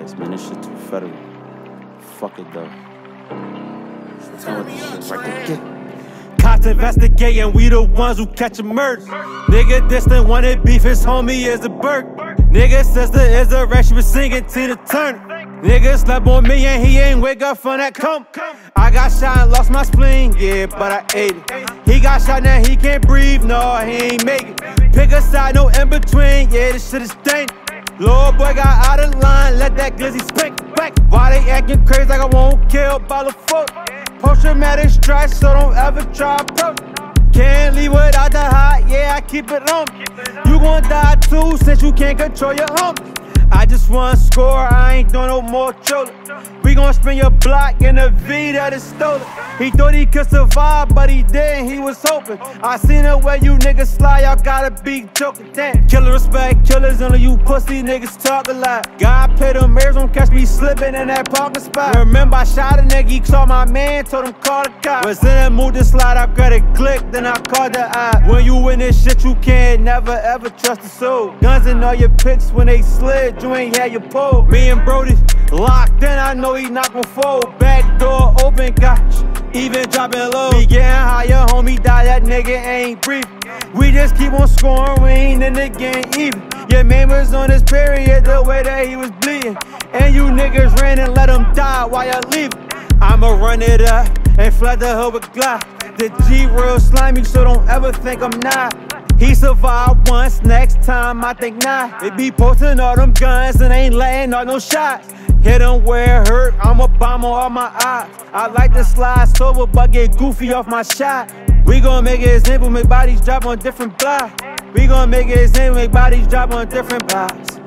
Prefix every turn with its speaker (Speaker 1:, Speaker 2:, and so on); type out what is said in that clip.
Speaker 1: ass, man. This shit too federal. Fuck it though.
Speaker 2: Cops investigating, we the ones who catch a murder. Nigga distant wanted beef, his homie is a Burke. Nigga sister is a wreck, she was singing Tina Turner. Nigga slept on me and he ain't wake up from that cum. I got shot and lost my spleen, yeah, but I ate it. He got shot now he can't breathe, no, he ain't make it. Pick a side, no in between, yeah, this shit is dangerous. Lord boy got out of line, let that glizzy spank back. Why they acting crazy like I won't kill by the foot? Post traumatic stress, so don't ever try approach. Can't leave without the hot, yeah, I keep it on. You gon' die too since you can't control your hump. I score, I ain't doing no more trolling. We gon' spin your block in a V that is stolen. He thought he could survive, but he didn't, he was hoping. I seen the way you niggas slide, y'all gotta be joking. Damn, killer respect, killers, only you pussy niggas talk a lot. God pay them mirrors, don't catch me slipping in that parking spot. Remember, I shot a nigga, he saw my man, told him call the cops. Was in that mood to slide, I got a click, then I called the eye. When you in this shit, you can't never ever trust a soul. Guns in all your pics when they slid, you ain't had your pole. Me and Brody locked in, I know he not gon' fold. Back door open, gotcha. Even dropping low. We getting higher, homie, die, that nigga ain't brief. We just keep on scoring, we ain't in the game even. Your man was on his period, the way that he was bleeding. And you niggas ran and let him die while you leaving. I'ma run it up and flood the hood with Glock. The G real slimy, so don't ever think I'm not. He survived once, next time I think not. They be posting all them guns and ain't letting out no shots. Hit him where it hurt, I'm a bomb on my eyes. I like to slide sober, but get goofy off my shot. We gon' make it simple, make bodies drop on different blocks. We gon' make it simple, make bodies drop on different blocks.